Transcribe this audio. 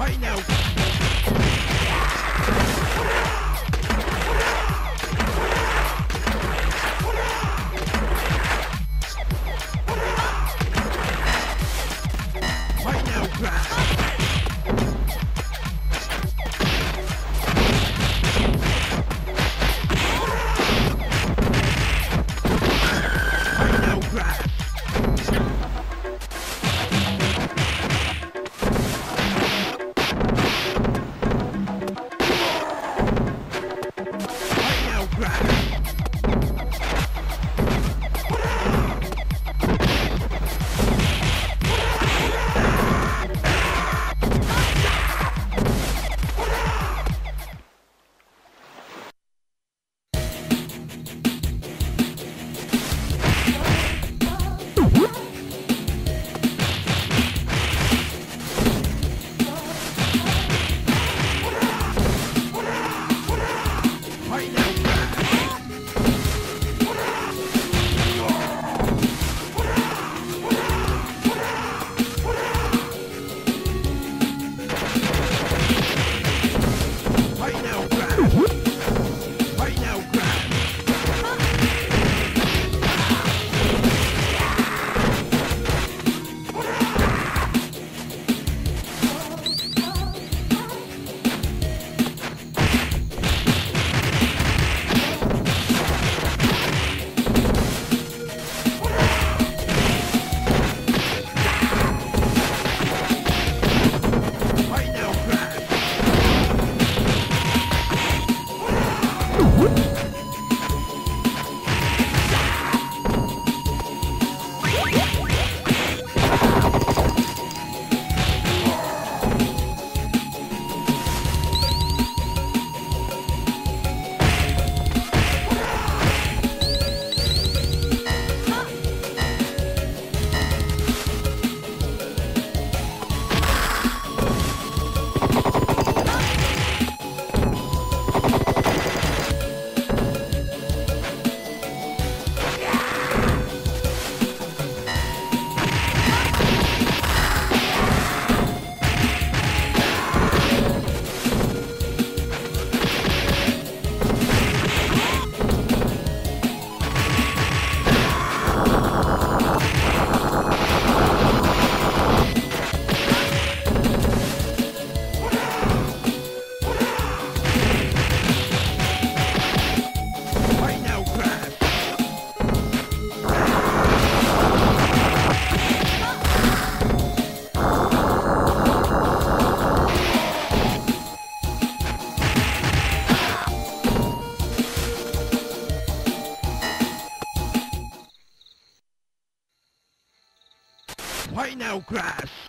right now. Crash?